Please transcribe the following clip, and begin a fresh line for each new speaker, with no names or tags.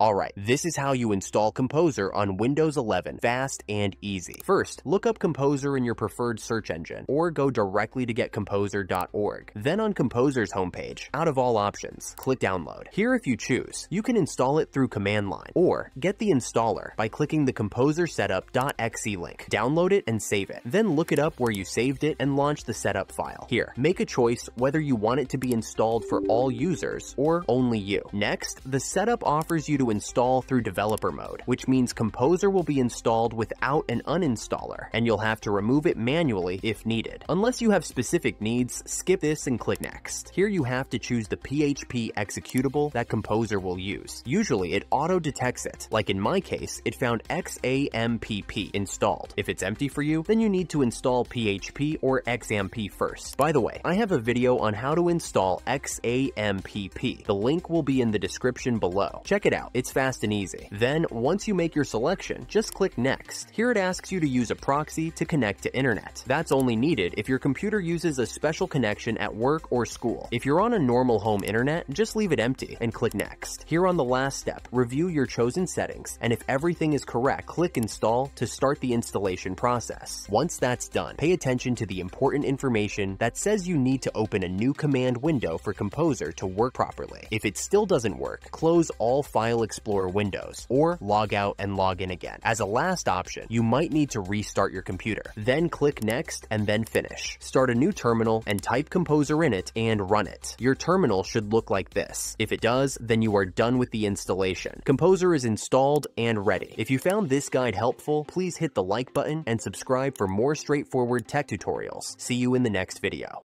Alright, this is how you install Composer on Windows 11, fast and easy. First, look up Composer in your preferred search engine, or go directly to getcomposer.org. Then on Composer's homepage, out of all options, click Download. Here if you choose, you can install it through command line, or get the installer by clicking the composersetup.exe link. Download it and save it. Then look it up where you saved it and launch the setup file. Here, make a choice whether you want it to be installed for all users or only you. Next, the setup offers you to install through developer mode, which means Composer will be installed without an uninstaller, and you'll have to remove it manually if needed. Unless you have specific needs, skip this and click Next. Here you have to choose the PHP executable that Composer will use. Usually it auto-detects it, like in my case, it found XAMPP installed. If it's empty for you, then you need to install PHP or XAMPP first. By the way, I have a video on how to install XAMPP. The link will be in the description below. Check it out. It's fast and easy. Then, once you make your selection, just click Next. Here it asks you to use a proxy to connect to internet. That's only needed if your computer uses a special connection at work or school. If you're on a normal home internet, just leave it empty and click Next. Here on the last step, review your chosen settings, and if everything is correct, click Install to start the installation process. Once that's done, pay attention to the important information that says you need to open a new command window for Composer to work properly. If it still doesn't work, close all File Explorer windows, or log out and log in again. As a last option, you might need to restart your computer. Then click Next and then Finish. Start a new terminal and type Composer in it and run it. Your terminal should look like this. If it does, then you are done with the installation. Composer is installed and ready. If you found this guide helpful, please hit the like button and subscribe for more straightforward tech tutorials. See you in the next video.